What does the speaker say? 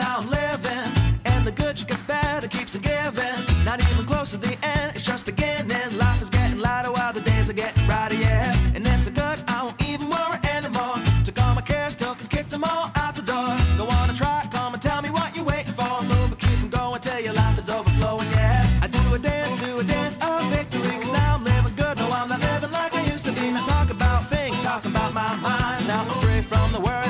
Now I'm living. And the good just gets better, keeps on giving. Not even close to the end, it's just beginning. Life is getting lighter while the days are getting brighter, yeah. And it's a good, I won't even worry anymore. Took all my cares, took and kicked them all out the door. Go on and try, come and tell me what you're waiting for. Move and keep them going till your life is overflowing, yeah. I do a dance, do a dance of victory. Cause now I'm living good, no, I'm not living like I used to be. Now talk about things, talk about my mind. Now I'm free from the world.